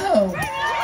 go.